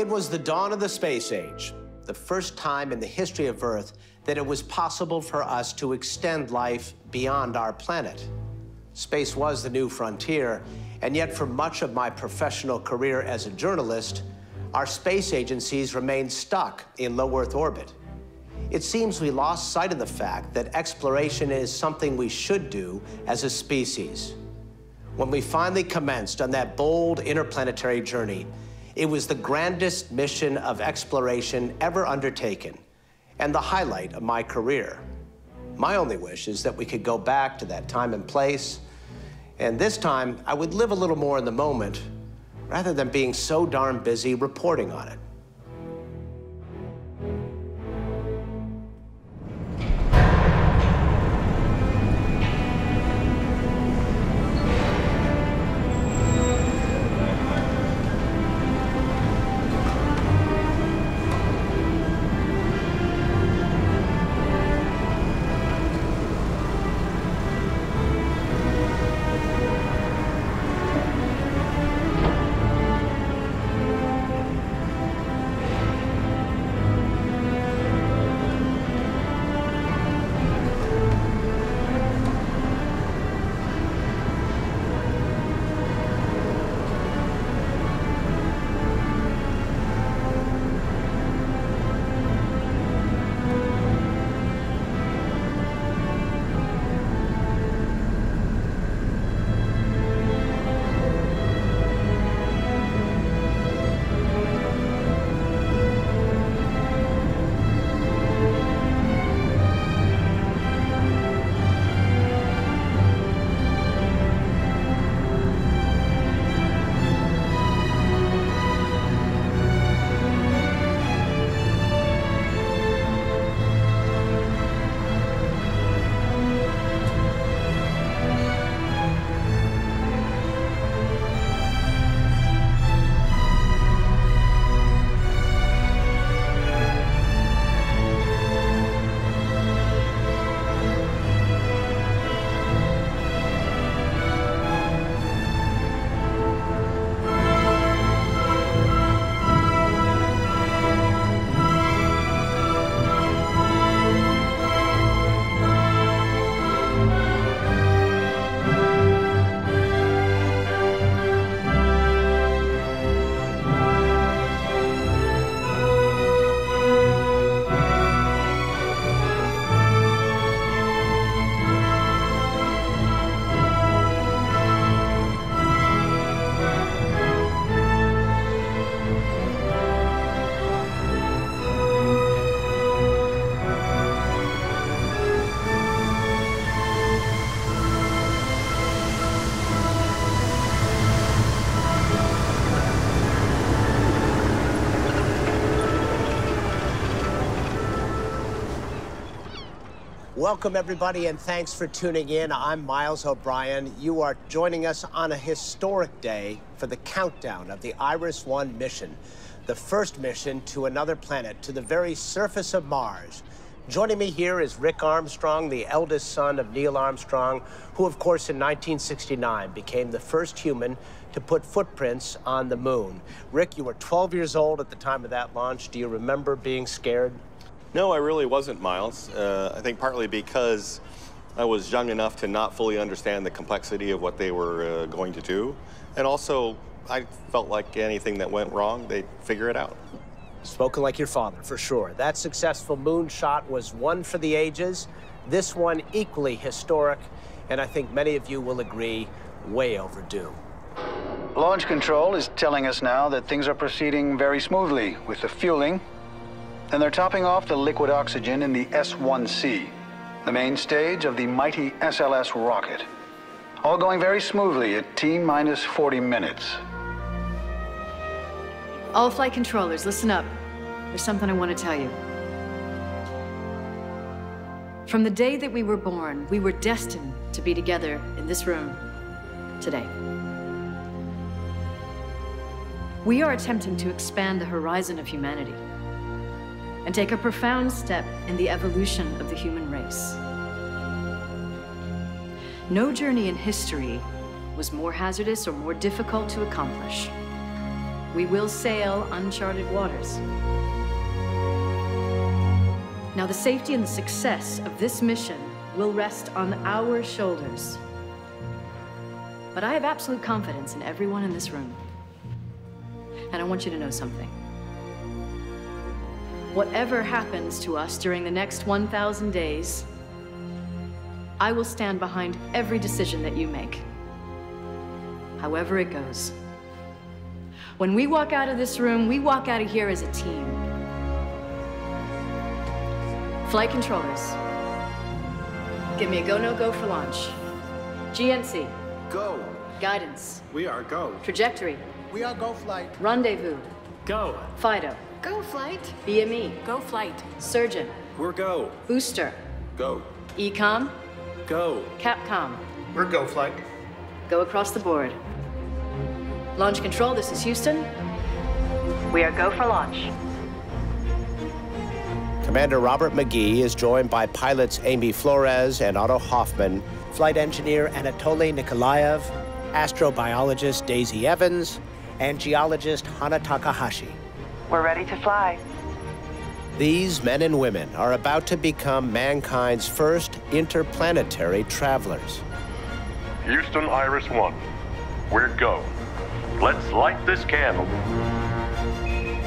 It was the dawn of the space age, the first time in the history of Earth that it was possible for us to extend life beyond our planet. Space was the new frontier, and yet for much of my professional career as a journalist, our space agencies remained stuck in low Earth orbit. It seems we lost sight of the fact that exploration is something we should do as a species. When we finally commenced on that bold interplanetary journey, it was the grandest mission of exploration ever undertaken and the highlight of my career. My only wish is that we could go back to that time and place, and this time I would live a little more in the moment rather than being so darn busy reporting on it. Welcome, everybody, and thanks for tuning in. I'm Miles O'Brien. You are joining us on a historic day for the countdown of the IRIS-1 mission, the first mission to another planet, to the very surface of Mars. Joining me here is Rick Armstrong, the eldest son of Neil Armstrong, who, of course, in 1969 became the first human to put footprints on the moon. Rick, you were 12 years old at the time of that launch. Do you remember being scared? No, I really wasn't, Miles. Uh, I think partly because I was young enough to not fully understand the complexity of what they were uh, going to do. And also, I felt like anything that went wrong, they'd figure it out. Spoken like your father, for sure. That successful moonshot was one for the ages. This one equally historic, and I think many of you will agree, way overdue. Launch control is telling us now that things are proceeding very smoothly with the fueling and they're topping off the liquid oxygen in the S-1C, the main stage of the mighty SLS rocket. All going very smoothly at T minus 40 minutes. All flight controllers, listen up. There's something I want to tell you. From the day that we were born, we were destined to be together in this room today. We are attempting to expand the horizon of humanity and take a profound step in the evolution of the human race. No journey in history was more hazardous or more difficult to accomplish. we will sail uncharted waters. Now, the safety and the success of this mission will rest on our shoulders. But I have absolute confidence in everyone in this room. And I want you to know something. Whatever happens to us during the next 1,000 days, I will stand behind every decision that you make, however it goes. When we walk out of this room, we walk out of here as a team. Flight controllers, give me a go, no go for launch. GNC, Go. guidance, We are go. trajectory, We are go flight. rendezvous, Go. FIDO, Go flight. BME, Go flight. surgeon, We're go. booster, Go. EECOM, Go. Capcom. We're go flight. Go across the board. Launch control, this is Houston. We are go for launch. Commander Robert McGee is joined by pilots Amy Flores and Otto Hoffman, flight engineer Anatoly Nikolaev, astrobiologist Daisy Evans, and geologist Hana Takahashi. We're ready to fly. These men and women are about to become mankind's first interplanetary travelers. Houston Iris 1. We're go. Let's light this candle.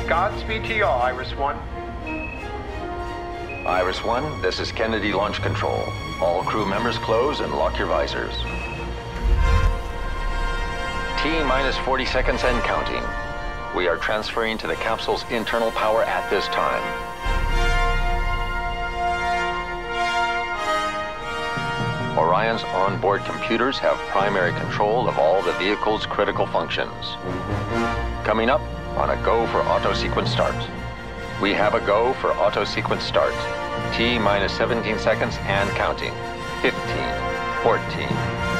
Godspeed to y'all, Iris One. Iris 1, this is Kennedy Launch Control. All crew members close and lock your visors. T minus 40 seconds and counting. We are transferring to the capsule's internal power at this time. Orion's onboard computers have primary control of all the vehicle's critical functions. Coming up on a go for auto sequence start. We have a go for auto sequence start. T minus 17 seconds and counting. 15, 14,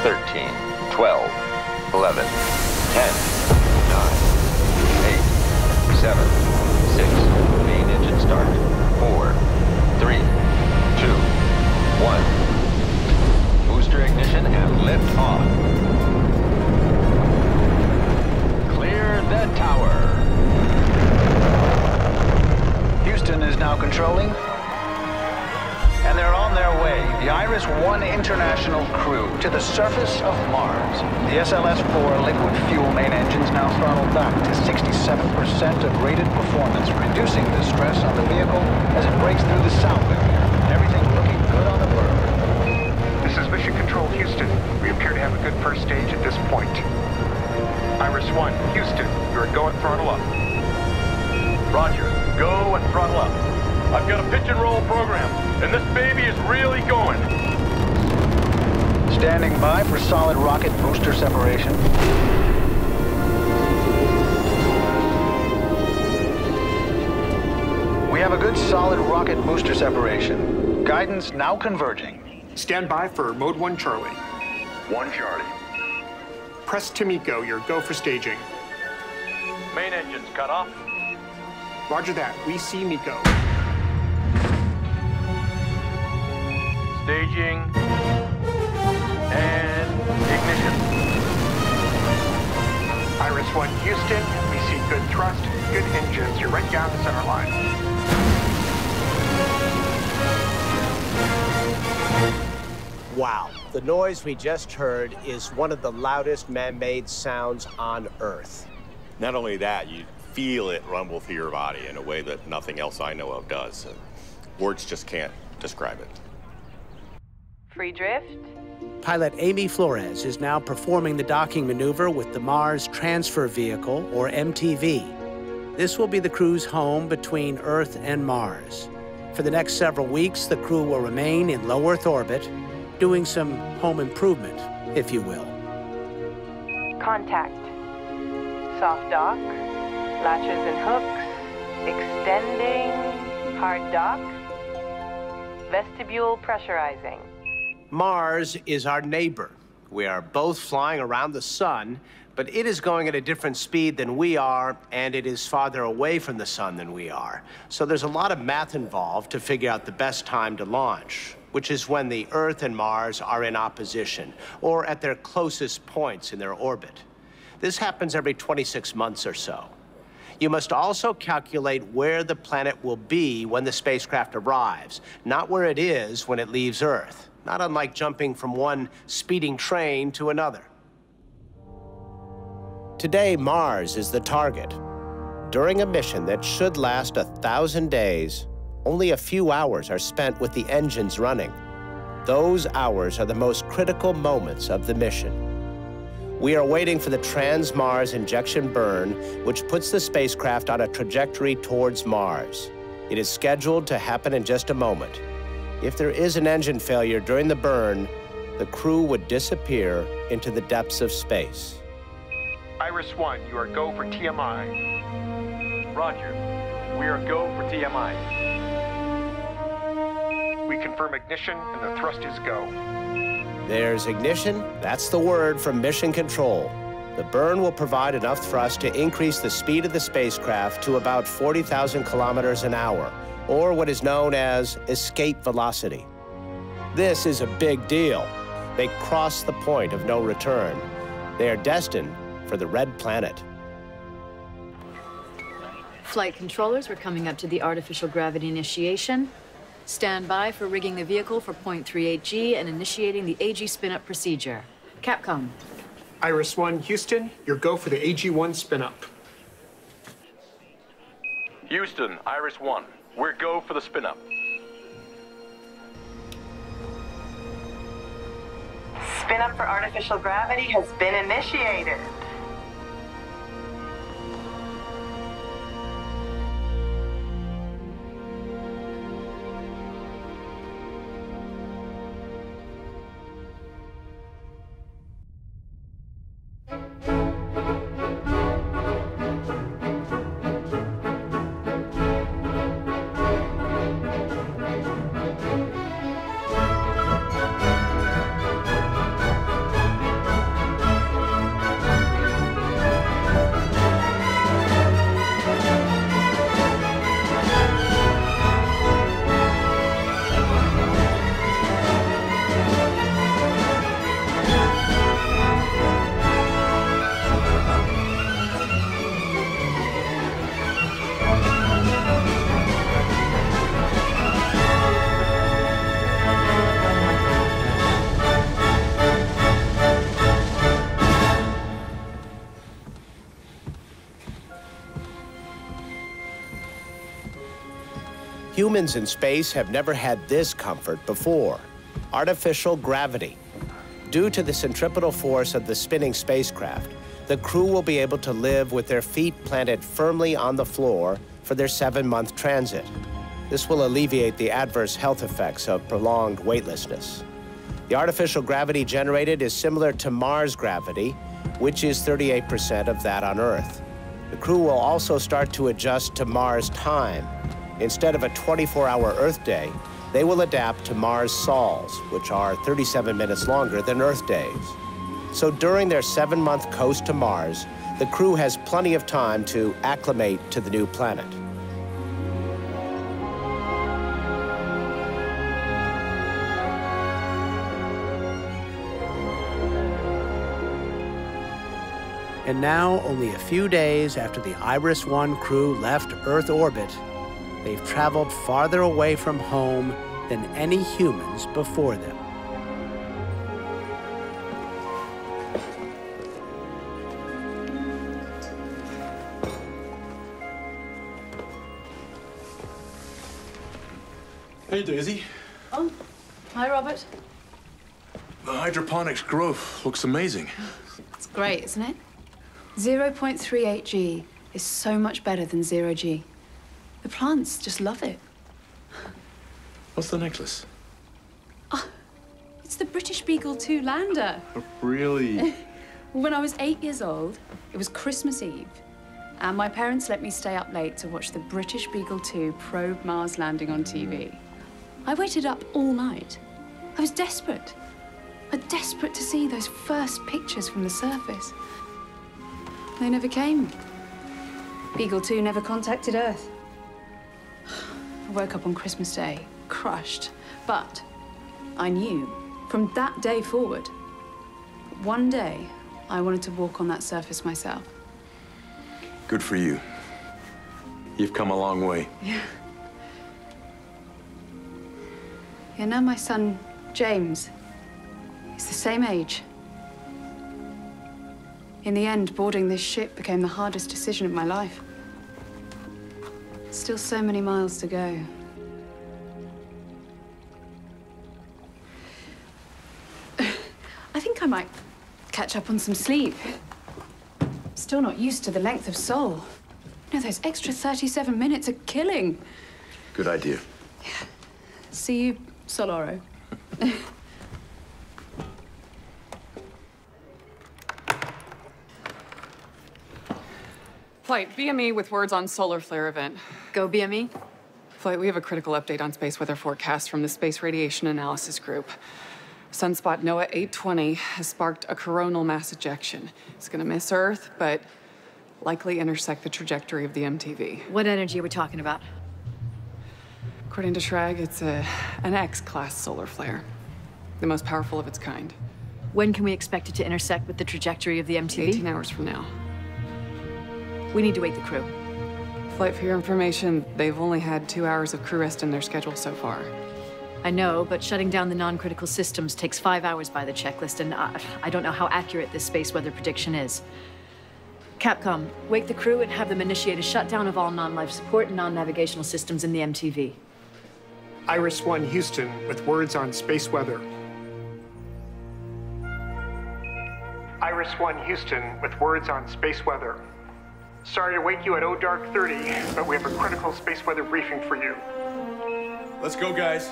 13, 12, 11, 10, 9, 8, 7, 6. Main engine start. 4, 3, 2, 1. Booster ignition and lift off. Clear the tower. Houston is now controlling. Their way, the Iris 1 International crew, to the surface of Mars. The SLS-4 liquid fuel main engines now throttled back to 67% of rated performance, reducing the stress on the vehicle as it breaks through the sound barrier. Everything looking good on the bird. This is Mission Control Houston. We appear to have a good first stage at this point. Iris 1, Houston, you're go and throttle up. Roger. Go and throttle up. I've got a pitch and roll program, and this baby Standing by for solid rocket booster separation. We have a good solid rocket booster separation. Guidance now converging. Stand by for Mode 1 Charlie. One Charlie. Press to MECO, your go for staging. Main engines cut off. Roger that, we see MECO. Staging. And ignition. Iris 1, Houston, we see good thrust, good engines. You're right down the center line. Wow, the noise we just heard is one of the loudest man made sounds on Earth. Not only that, you feel it rumble through your body in a way that nothing else I know of does. And words just can't describe it. Free drift? Pilot Amy Flores is now performing the docking maneuver with the Mars Transfer Vehicle, or MTV. This will be the crew's home between Earth and Mars. For the next several weeks, the crew will remain in low Earth orbit, doing some home improvement, if you will. Contact. Soft dock. Latches and hooks. Extending. Hard dock. Vestibule pressurizing. Mars is our neighbor. We are both flying around the sun, but it is going at a different speed than we are, and it is farther away from the sun than we are. So there's a lot of math involved to figure out the best time to launch, which is when the Earth and Mars are in opposition, or at their closest points in their orbit. This happens every 26 months or so. You must also calculate where the planet will be when the spacecraft arrives, not where it is when it leaves Earth, not unlike jumping from one speeding train to another. Today, Mars is the target. During a mission that should last a thousand days, only a few hours are spent with the engines running. Those hours are the most critical moments of the mission. We are waiting for the Trans-Mars injection burn, which puts the spacecraft on a trajectory towards Mars. It is scheduled to happen in just a moment. If there is an engine failure during the burn, the crew would disappear into the depths of space. Iris 1, you are go for TMI. Roger. We are go for TMI. We confirm ignition and the thrust is go. There's ignition. That's the word from Mission Control. The burn will provide enough thrust to increase the speed of the spacecraft to about 40,000 kilometers an hour, or what is known as escape velocity. This is a big deal. They cross the point of no return. They are destined for the Red Planet. Flight controllers, we're coming up to the artificial gravity initiation. Stand by for rigging the vehicle for 0.38G and initiating the AG spin-up procedure. Capcom. Iris 1, Houston, your go for the AG1 spin-up. Houston, Iris 1. We're go for the spin-up. Spin up for artificial gravity has been initiated. Humans in space have never had this comfort before artificial gravity. Due to the centripetal force of the spinning spacecraft, the crew will be able to live with their feet planted firmly on the floor for their seven month transit. This will alleviate the adverse health effects of prolonged weightlessness. The artificial gravity generated is similar to Mars gravity, which is 38% of that on Earth. The crew will also start to adjust to Mars time, Instead of a 24-hour Earth day, they will adapt to Mars sols, which are 37 minutes longer than Earth days. So during their seven-month coast to Mars, the crew has plenty of time to acclimate to the new planet. And now, only a few days after the Iris-1 crew left Earth orbit, they've traveled farther away from home than any humans before them. Hey, Daisy. Oh, hi, Robert. The hydroponics growth looks amazing. It's great, isn't it? 0.38G is so much better than 0G. The plants just love it. What's the necklace? Oh, it's the British Beagle 2 lander. Really? when I was eight years old, it was Christmas Eve, and my parents let me stay up late to watch the British Beagle 2 probe Mars landing on TV. Mm. I waited up all night. I was desperate. I was desperate to see those first pictures from the surface. They never came. Beagle 2 never contacted Earth. I woke up on Christmas Day, crushed. But I knew from that day forward, one day I wanted to walk on that surface myself. Good for you. You've come a long way. Yeah. Yeah, now my son, James, is the same age. In the end, boarding this ship became the hardest decision of my life. Still so many miles to go. I think I might catch up on some sleep. Still not used to the length of Sol. You know, those extra 37 minutes are killing. Good idea. See you, Soloro. Flight, BME with words on solar flare event. Go BME. Flight, we have a critical update on space weather forecast from the Space Radiation Analysis Group. Sunspot NOAA 820 has sparked a coronal mass ejection. It's gonna miss Earth, but likely intersect the trajectory of the MTV. What energy are we talking about? According to SRAG, it's a, an X-class solar flare. The most powerful of its kind. When can we expect it to intersect with the trajectory of the MTV? 18 hours from now. We need to wake the crew. Flight, for your information, they've only had two hours of crew rest in their schedule so far. I know, but shutting down the non-critical systems takes five hours by the checklist, and I, I don't know how accurate this space weather prediction is. Capcom, wake the crew and have them initiate a shutdown of all non-life support and non-navigational systems in the MTV. Iris 1 Houston with words on space weather. Iris 1 Houston with words on space weather. Sorry to wake you at O Dark 30, but we have a critical space weather briefing for you. Let's go, guys.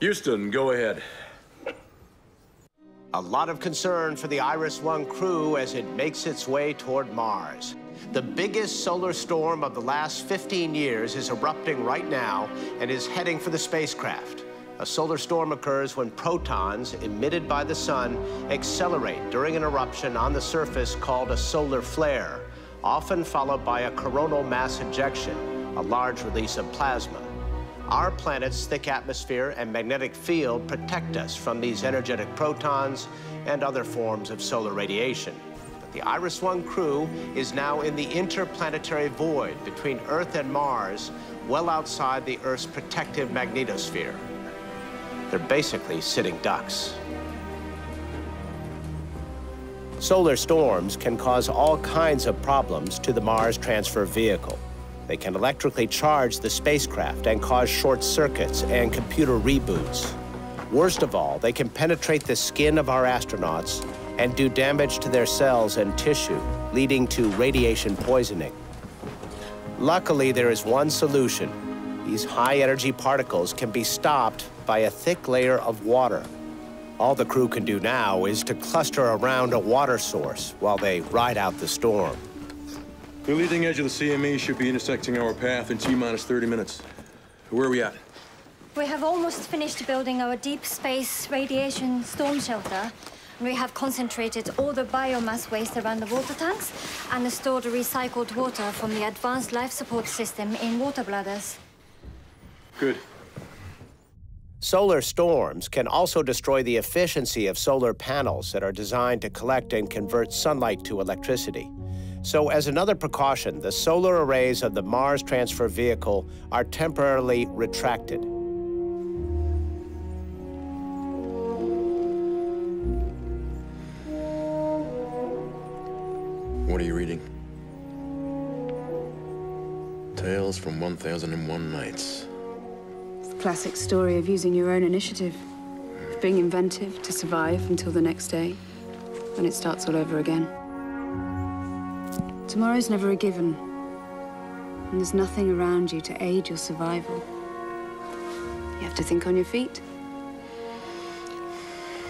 Houston, go ahead. A lot of concern for the Iris 1 crew as it makes its way toward Mars. The biggest solar storm of the last 15 years is erupting right now and is heading for the spacecraft. A solar storm occurs when protons emitted by the sun accelerate during an eruption on the surface called a solar flare, often followed by a coronal mass ejection, a large release of plasma. Our planet's thick atmosphere and magnetic field protect us from these energetic protons and other forms of solar radiation. The Iris 1 crew is now in the interplanetary void between Earth and Mars, well outside the Earth's protective magnetosphere. They're basically sitting ducks. Solar storms can cause all kinds of problems to the Mars transfer vehicle. They can electrically charge the spacecraft and cause short circuits and computer reboots. Worst of all, they can penetrate the skin of our astronauts and do damage to their cells and tissue, leading to radiation poisoning. Luckily, there is one solution. These high-energy particles can be stopped by a thick layer of water. All the crew can do now is to cluster around a water source while they ride out the storm. The leading edge of the CME should be intersecting our path in T-minus 30 minutes. Where are we at? We have almost finished building our deep space radiation storm shelter. We have concentrated all the biomass waste around the water tanks and stored recycled water from the advanced life support system in water bladders. Good. Solar storms can also destroy the efficiency of solar panels that are designed to collect and convert sunlight to electricity. So as another precaution, the solar arrays of the Mars Transfer Vehicle are temporarily retracted. What are you reading? Tales from 1001 Nights. It's the classic story of using your own initiative, of being inventive to survive until the next day, when it starts all over again. Tomorrow's never a given, and there's nothing around you to aid your survival. You have to think on your feet.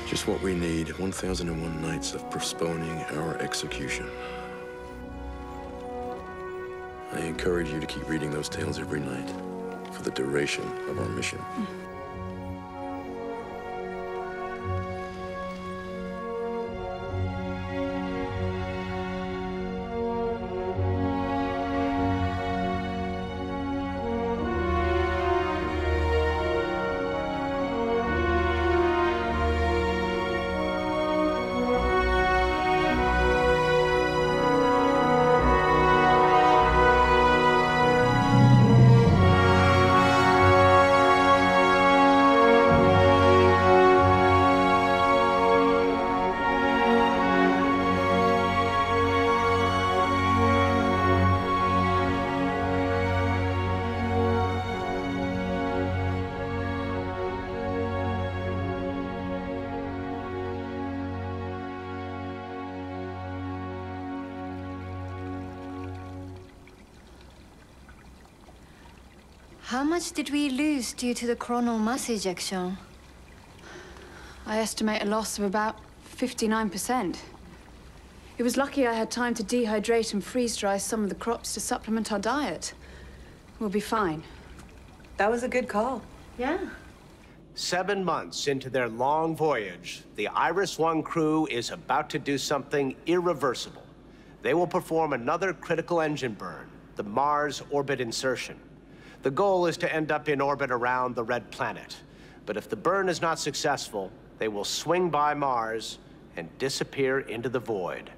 Just what we need 1001 nights of postponing our execution. I encourage you to keep reading those tales every night for the duration of our mission. How much did we lose due to the coronal mass ejection? I estimate a loss of about 59%. It was lucky I had time to dehydrate and freeze dry some of the crops to supplement our diet. We'll be fine. That was a good call. Yeah. Seven months into their long voyage, the Iris One crew is about to do something irreversible. They will perform another critical engine burn, the Mars orbit insertion. The goal is to end up in orbit around the red planet. But if the burn is not successful, they will swing by Mars and disappear into the void.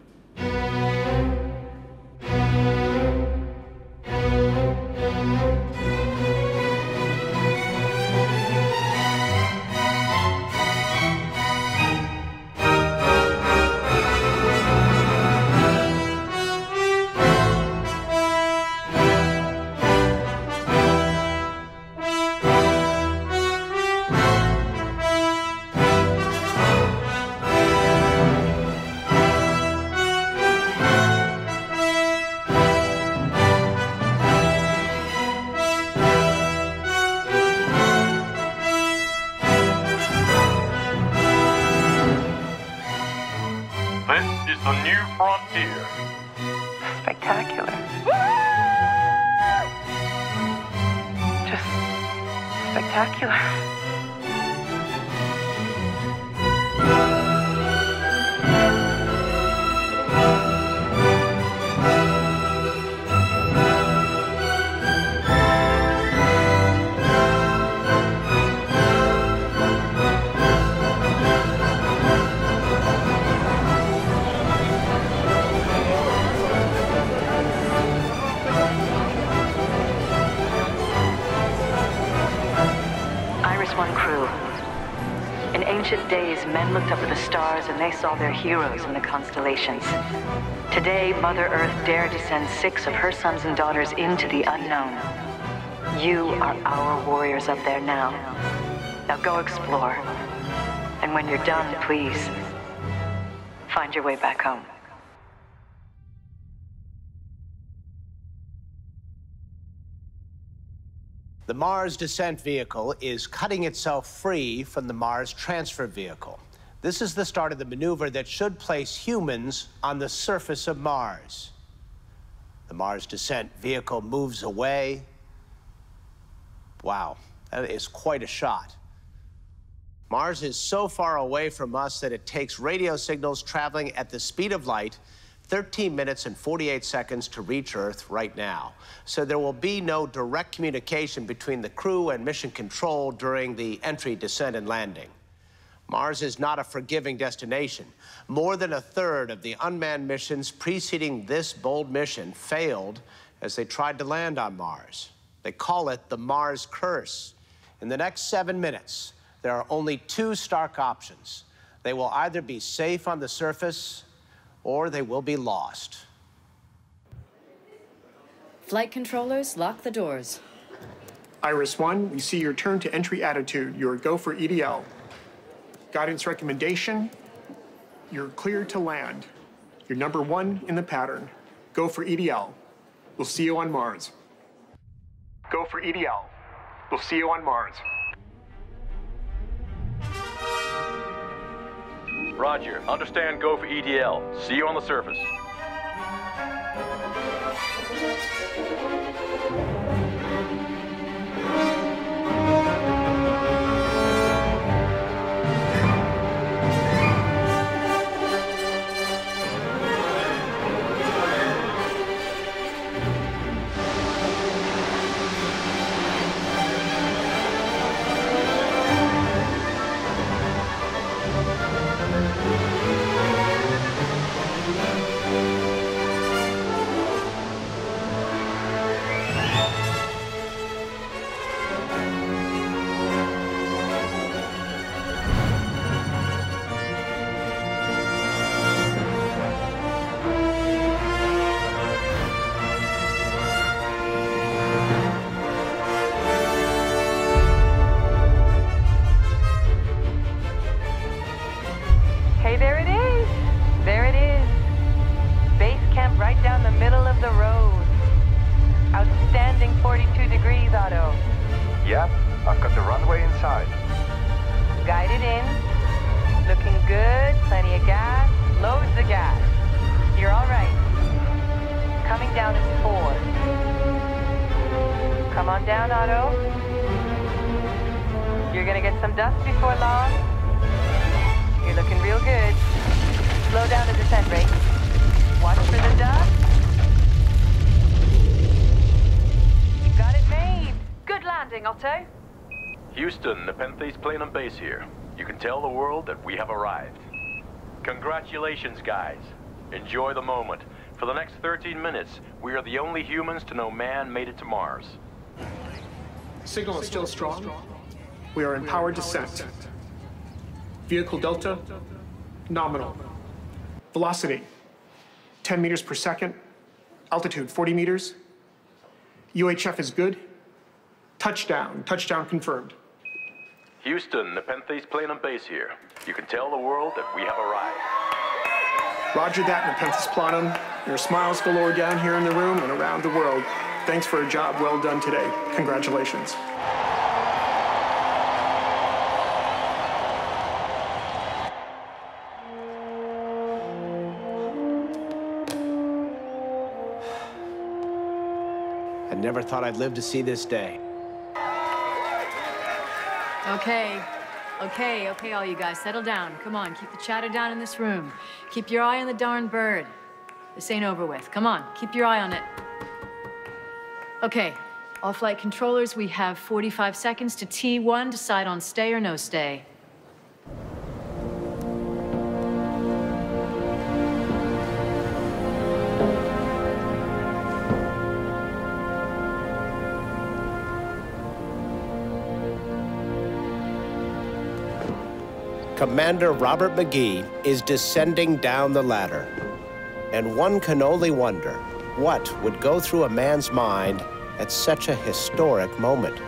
Saw their heroes in the constellations. Today, Mother Earth dared to send six of her sons and daughters into the unknown. You are our warriors up there now. Now go explore. And when you're done, please, find your way back home. The Mars descent vehicle is cutting itself free from the Mars transfer vehicle. This is the start of the maneuver that should place humans on the surface of Mars. The Mars descent vehicle moves away. Wow, that is quite a shot. Mars is so far away from us that it takes radio signals traveling at the speed of light 13 minutes and 48 seconds to reach Earth right now. So there will be no direct communication between the crew and mission control during the entry, descent, and landing. Mars is not a forgiving destination. More than a third of the unmanned missions preceding this bold mission failed as they tried to land on Mars. They call it the Mars Curse. In the next seven minutes, there are only two stark options. They will either be safe on the surface or they will be lost. Flight controllers, lock the doors. Iris 1, we see your turn to entry attitude. You're go for EDL. Guidance recommendation, you're clear to land. You're number one in the pattern. Go for EDL. We'll see you on Mars. Go for EDL. We'll see you on Mars. Roger. Understand go for EDL. See you on the surface. And base here. You can tell the world that we have arrived. Congratulations, guys. Enjoy the moment. For the next 13 minutes, we are the only humans to know man made it to Mars. Signal is still strong. We are in powered descent. Vehicle delta, nominal. Velocity, 10 meters per second. Altitude, 40 meters. UHF is good. Touchdown, touchdown confirmed. Houston, Nepenthes Planum base here. You can tell the world that we have arrived. Roger that, Nepenthes Planum. There are smiles galore down here in the room and around the world. Thanks for a job well done today. Congratulations. I never thought I'd live to see this day. Okay. Okay, okay, all you guys, settle down. Come on, keep the chatter down in this room. Keep your eye on the darn bird. This ain't over with. Come on, keep your eye on it. Okay, all flight controllers, we have 45 seconds to T1, decide on stay or no stay. Commander Robert McGee is descending down the ladder. And one can only wonder what would go through a man's mind at such a historic moment.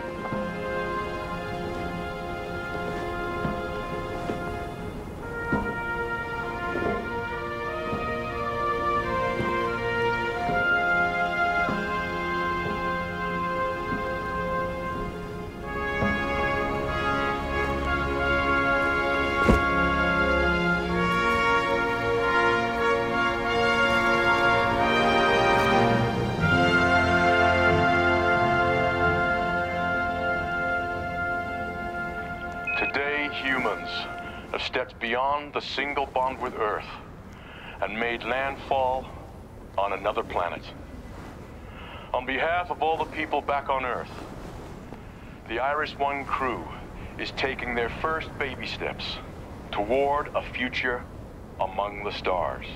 On behalf of all the people back on Earth, the Iris One crew is taking their first baby steps toward a future among the stars.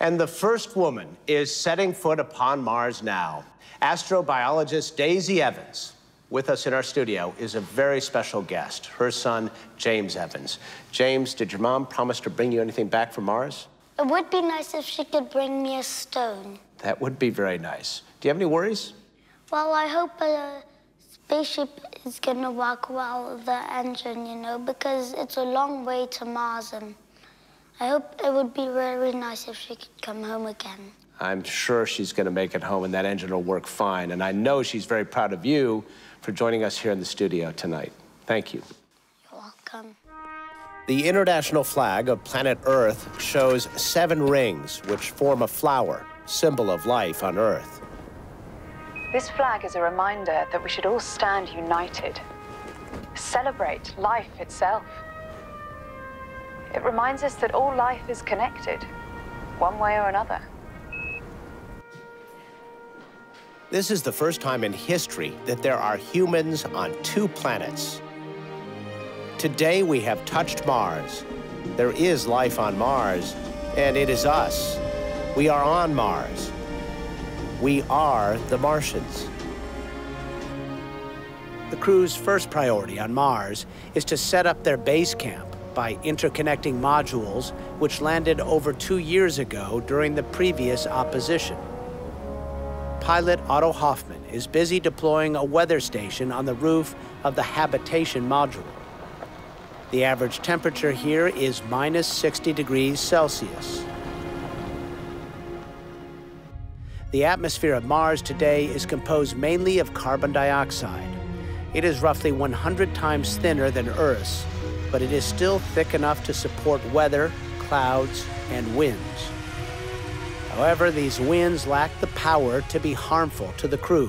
And the first woman is setting foot upon Mars now. Astrobiologist Daisy Evans, with us in our studio, is a very special guest, her son, James Evans. James, did your mom promise to bring you anything back from Mars? It would be nice if she could bring me a stone. That would be very nice. Do you have any worries? Well, I hope a spaceship is gonna work well with the engine, you know, because it's a long way to Mars, and I hope it would be very nice if she could come home again. I'm sure she's going to make it home and that engine will work fine. And I know she's very proud of you for joining us here in the studio tonight. Thank you. The international flag of planet Earth shows seven rings, which form a flower, symbol of life on Earth. This flag is a reminder that we should all stand united, celebrate life itself. It reminds us that all life is connected, one way or another. This is the first time in history that there are humans on two planets. Today we have touched Mars. There is life on Mars, and it is us. We are on Mars. We are the Martians. The crew's first priority on Mars is to set up their base camp by interconnecting modules which landed over two years ago during the previous opposition. Pilot Otto Hoffman is busy deploying a weather station on the roof of the habitation module. The average temperature here is minus 60 degrees Celsius. The atmosphere of Mars today is composed mainly of carbon dioxide. It is roughly 100 times thinner than Earth's, but it is still thick enough to support weather, clouds, and winds. However, these winds lack the power to be harmful to the crew.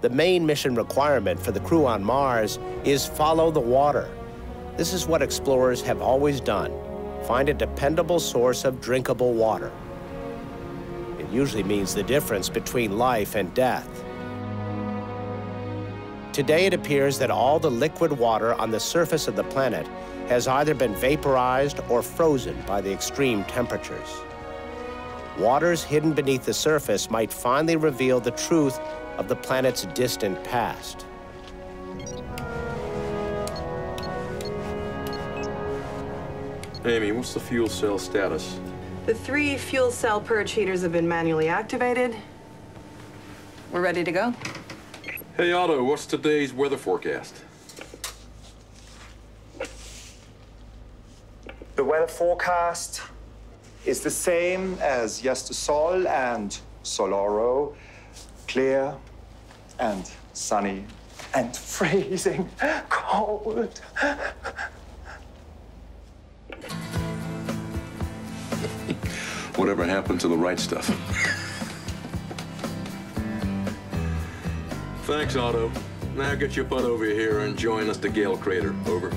The main mission requirement for the crew on Mars is follow the water. This is what explorers have always done, find a dependable source of drinkable water. It usually means the difference between life and death. Today it appears that all the liquid water on the surface of the planet has either been vaporized or frozen by the extreme temperatures. Waters hidden beneath the surface might finally reveal the truth of the planet's distant past. Amy, what's the fuel cell status? The three fuel cell purge heaters have been manually activated. We're ready to go. Hey, Otto, what's today's weather forecast? The weather forecast is the same as Sol and Solaro. Clear and sunny and freezing cold. Whatever happened to the right stuff? Thanks, Otto. Now get your butt over here and join us to Gale Crater. Over.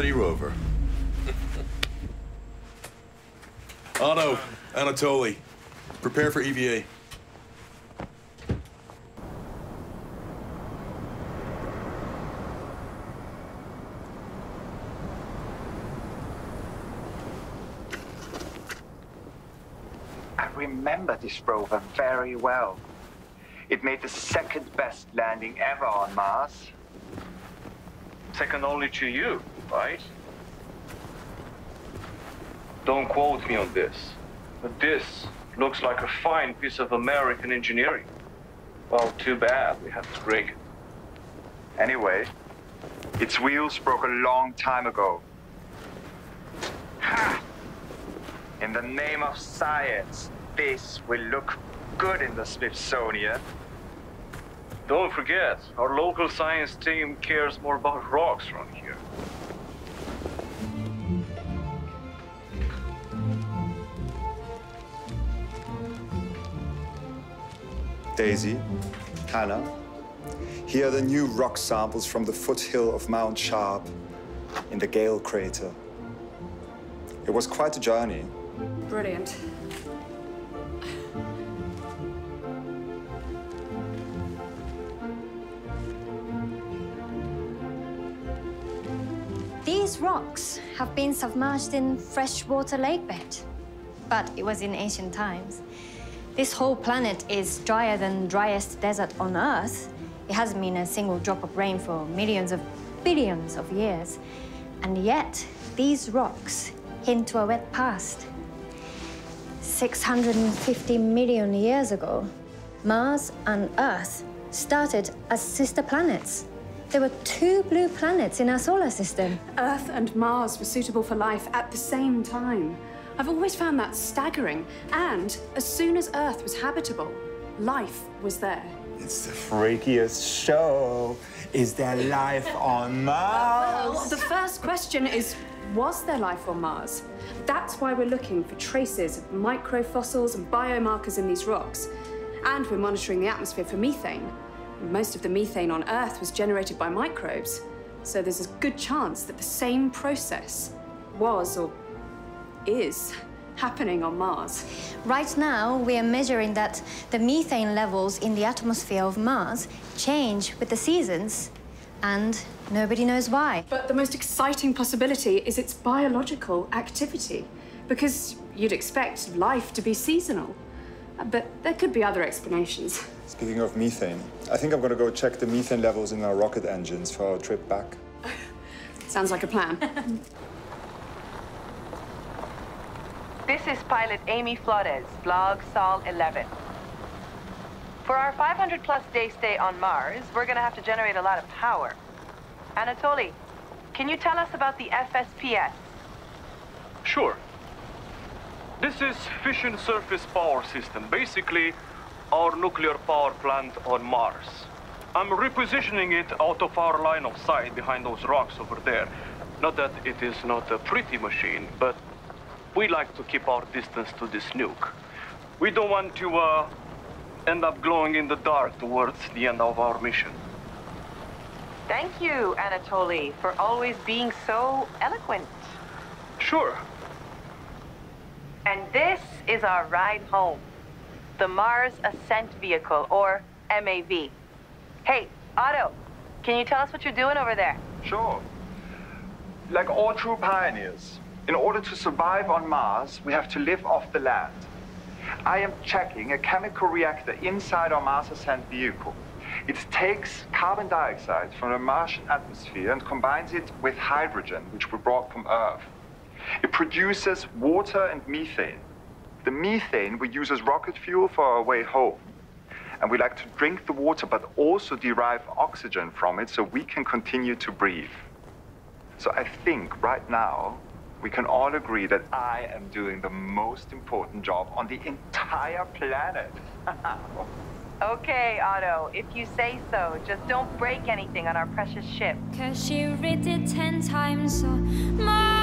Curiosity rover. Otto, Anatoly, prepare for EVA. I remember this rover very well. It made the second best landing ever on Mars. Second only to you, right? Don't quote me on this, but this looks like a fine piece of American engineering. Well, too bad we have to break it. Anyway, its wheels broke a long time ago. Ha! In the name of science, this will look good in the Smithsonian. Don't forget, our local science team cares more about rocks around here. Daisy, Hannah, here are the new rock samples from the foothill of Mount Sharp in the Gale crater. It was quite a journey. Brilliant. These rocks have been submerged in freshwater lake bed, but it was in ancient times. This whole planet is drier than driest desert on Earth. It hasn't been a single drop of rain for millions of billions of years. And yet, these rocks hint to a wet past. 650 million years ago, Mars and Earth started as sister planets. There were two blue planets in our solar system. Earth and Mars were suitable for life at the same time. I've always found that staggering. And as soon as Earth was habitable, life was there. It's the freakiest show. Is there life on Mars? Well, the first question is was there life on Mars? That's why we're looking for traces of microfossils and biomarkers in these rocks. And we're monitoring the atmosphere for methane. Most of the methane on Earth was generated by microbes. So there's a good chance that the same process was or is happening on Mars. Right now, we are measuring that the methane levels in the atmosphere of Mars change with the seasons, and nobody knows why. But the most exciting possibility is its biological activity, because you'd expect life to be seasonal. But there could be other explanations. Speaking of methane, I think I'm gonna go check the methane levels in our rocket engines for our trip back. Sounds like a plan. This is pilot Amy Flores, blog Sol 11. For our 500 plus day stay on Mars, we're gonna have to generate a lot of power. Anatoly, can you tell us about the FSPS? Sure. This is Fission Surface Power System, basically our nuclear power plant on Mars. I'm repositioning it out of our line of sight behind those rocks over there. Not that it is not a pretty machine, but we like to keep our distance to this nuke. We don't want to uh, end up glowing in the dark towards the end of our mission. Thank you, Anatoly, for always being so eloquent. Sure. And this is our ride home. The Mars Ascent Vehicle, or MAV. Hey, Otto, can you tell us what you're doing over there? Sure. Like all true pioneers, in order to survive on Mars, we have to live off the land. I am checking a chemical reactor inside our Mars Ascent vehicle. It takes carbon dioxide from the Martian atmosphere and combines it with hydrogen, which we brought from Earth. It produces water and methane. The methane we use as rocket fuel for our way home. And we like to drink the water, but also derive oxygen from it so we can continue to breathe. So I think right now, we can all agree that I am doing the most important job on the entire planet. Okay, Otto, if you say so. Just don't break anything on our precious ship. Cause she read it ten times on Mars.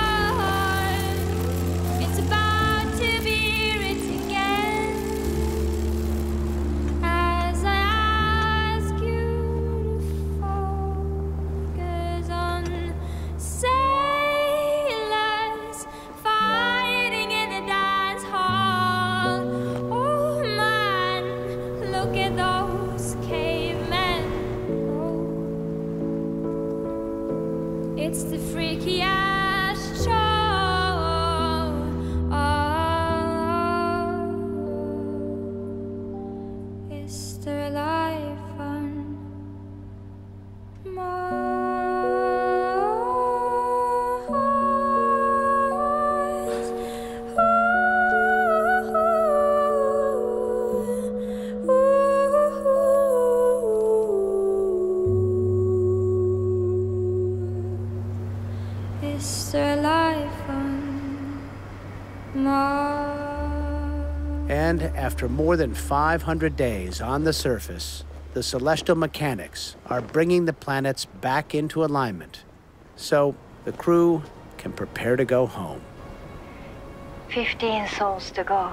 After more than 500 days on the surface, the celestial mechanics are bringing the planets back into alignment so the crew can prepare to go home. 15 sols to go.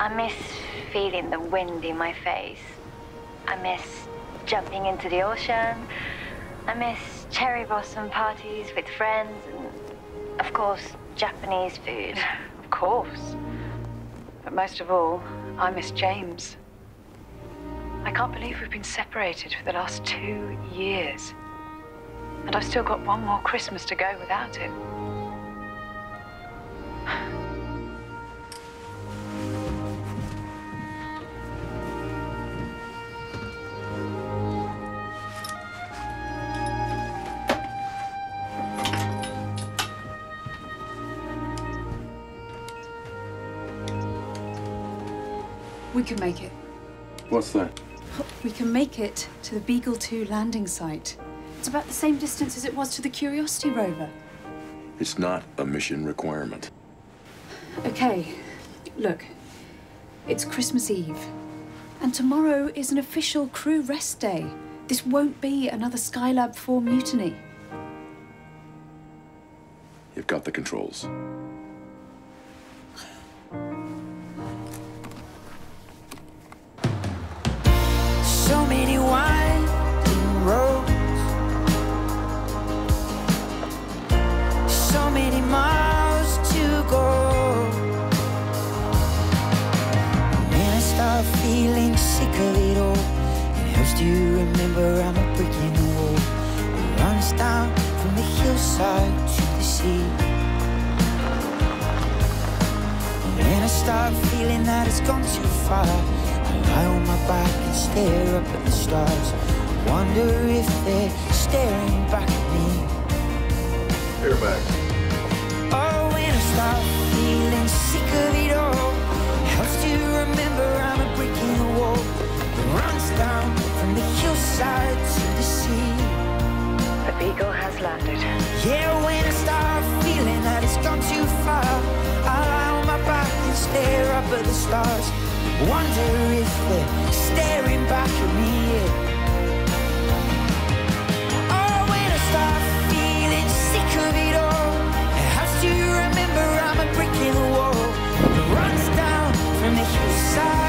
I miss feeling the wind in my face. I miss jumping into the ocean. I miss cherry blossom parties with friends and, of course, Japanese food. Of course. But most of all, I miss James. I can't believe we've been separated for the last two years. And I've still got one more Christmas to go without him. We can make it. What's that? We can make it to the Beagle 2 landing site. It's about the same distance as it was to the Curiosity rover. It's not a mission requirement. Okay, look. It's Christmas Eve. And tomorrow is an official crew rest day. This won't be another Skylab 4 mutiny. You've got the controls. So many winding roads, so many miles to go. And When I start feeling sick of it all, it helps to remember I'm a brick in the wall. It runs down from the hillside to the sea. And When I start feeling that it's gone too far, lie on my back and stare up at the stars. Wonder if they're staring back at me. Here back. Oh, when I start feeling sick of it all, helps to remember I'm a brick in the wall that runs down from the hillside to the sea. The Beagle has landed. Yeah, when I start feeling that it's gone too far, I lie on my back and stare up at the stars. Wonder if they're staring back at me. Oh, when I start feeling sick of it all, remember I'm a brick in the wall that runs down from the hillside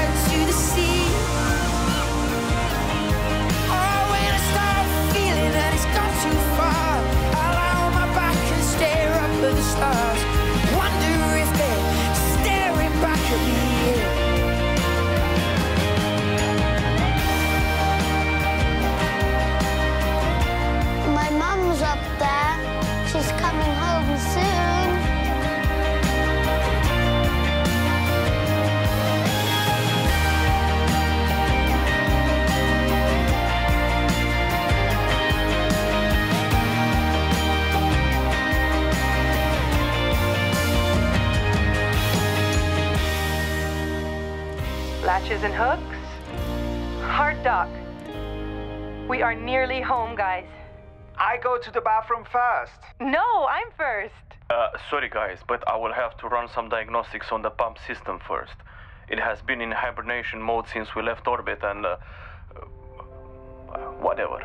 Latches and hooks. Hard dock. We are nearly home, guys. I go to the bathroom first. No, I'm first. Uh, sorry guys, but I will have to run some diagnostics on the pump system first. It has been in hibernation mode since we left orbit and uh, uh, whatever.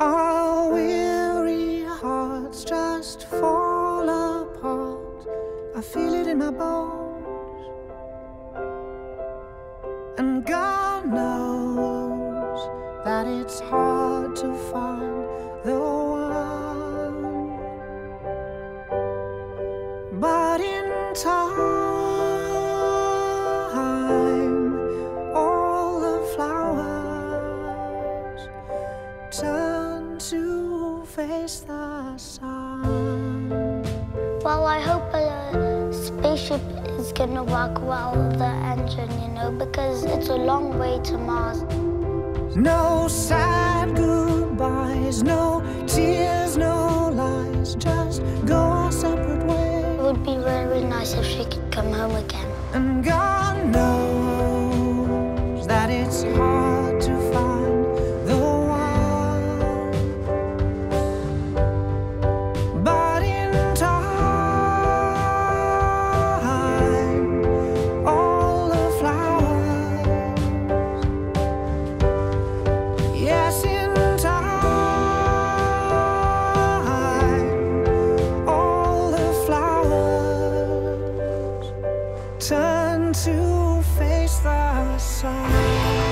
Our weary hearts just fall apart. I feel it in my bones. And God knows that it's hard to find the one. But in time, gonna work well with the engine, you know, because it's a long way to Mars. No sad goodbyes, no tears, no lies, just go our separate ways. It would be very nice if she could come home again. And God knows that it's hard chase the sun.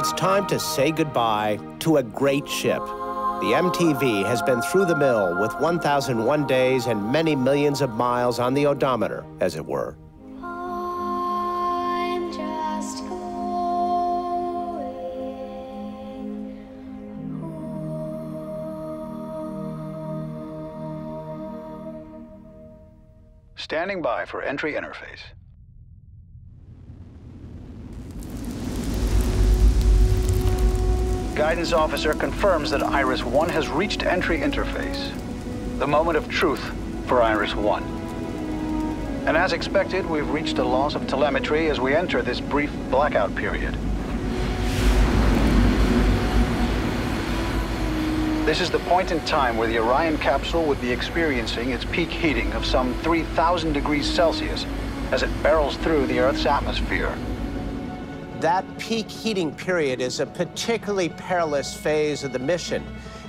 It's time to say goodbye to a great ship. The MTV has been through the mill with 1,001 days and many millions of miles on the odometer, as it were. Standing by for entry interface. Guidance officer confirms that Iris 1 has reached entry interface. The moment of truth for Iris 1. And as expected, we've reached a loss of telemetry as we enter this brief blackout period. This is the point in time where the Orion capsule would be experiencing its peak heating of some 3,000 degrees Celsius as it barrels through the Earth's atmosphere. That peak heating period is a particularly perilous phase of the mission.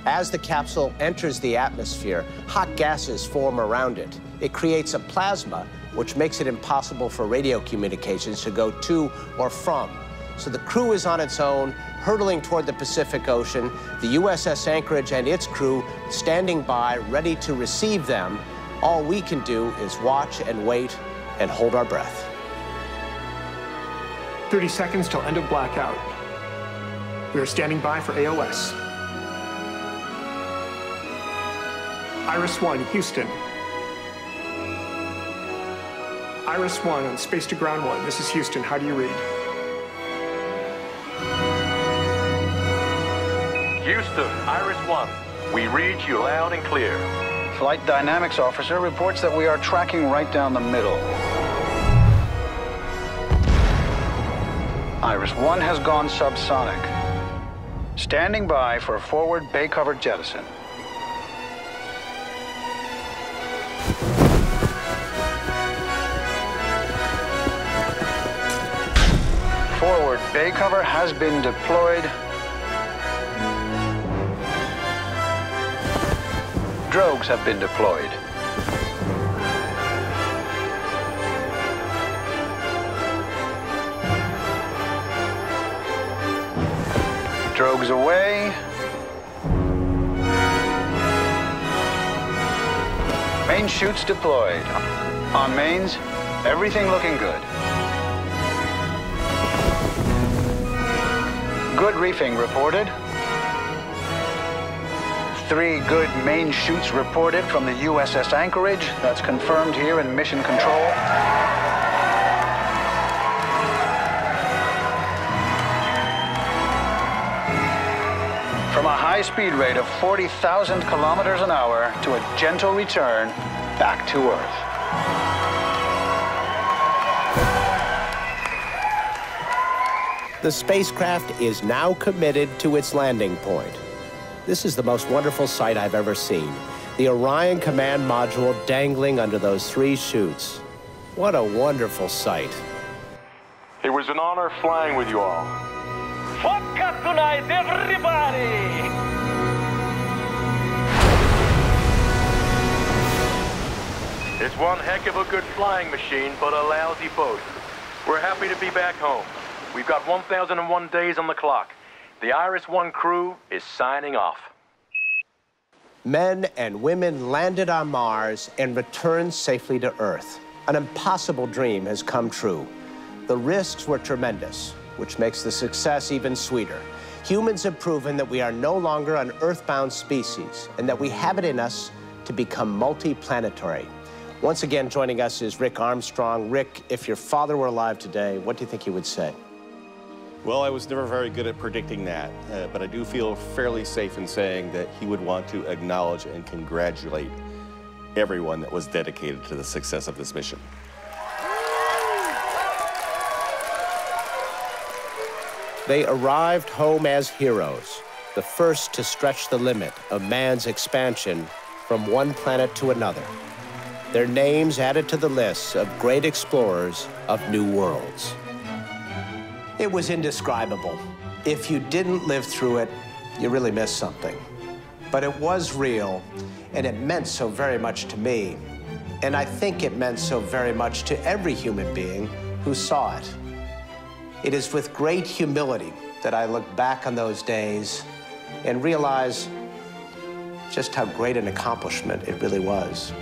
As the capsule enters the atmosphere, hot gases form around it. It creates a plasma, which makes it impossible for radio communications to go to or from. So the crew is on its own, hurtling toward the Pacific Ocean, the USS Anchorage and its crew standing by, ready to receive them. All we can do is watch and wait and hold our breath. 30 seconds till end of blackout. We are standing by for AOS. Iris 1, Houston. Iris 1 on Space to Ground 1. This is Houston. How do you read? Houston, Iris 1. We read you loud and clear. Flight Dynamics Officer reports that we are tracking right down the middle. Iris 1 has gone subsonic. Standing by for a forward bay cover jettison. Forward bay cover has been deployed. Drogues have been deployed. Drogues away. Main chutes deployed. On mains, everything looking good. Good reefing reported. Three good main chutes reported from the USS Anchorage. That's confirmed here in mission control. From a high speed rate of 40,000 kilometers an hour to a gentle return back to Earth. The spacecraft is now committed to its landing point. This is the most wonderful sight I've ever seen. The Orion command module dangling under those three chutes. What a wonderful sight. It was an honor flying with you all. Fuck tonight, everybody! It's one heck of a good flying machine, but a lousy boat. We're happy to be back home. We've got 1,001 days on the clock. The Iris 1 crew is signing off. Men and women landed on Mars and returned safely to Earth. An impossible dream has come true. The risks were tremendous, which makes the success even sweeter. Humans have proven that we are no longer an earthbound species and that we have it in us to become multiplanetary. Once again, joining us is Rick Armstrong. Rick, if your father were alive today, what do you think he would say? Well, I was never very good at predicting that, uh, but I do feel fairly safe in saying that he would want to acknowledge and congratulate everyone that was dedicated to the success of this mission. They arrived home as heroes. the first to stretch the limit of man's expansion from one planet to another. Their names added to the lists of great explorers of new worlds. It was indescribable. If you didn't live through it, you really missed something. But it was real, and it meant so very much to me. And I think it meant so very much to every human being who saw it. It is with great humility that I look back on those days and realize just how great an accomplishment it really was.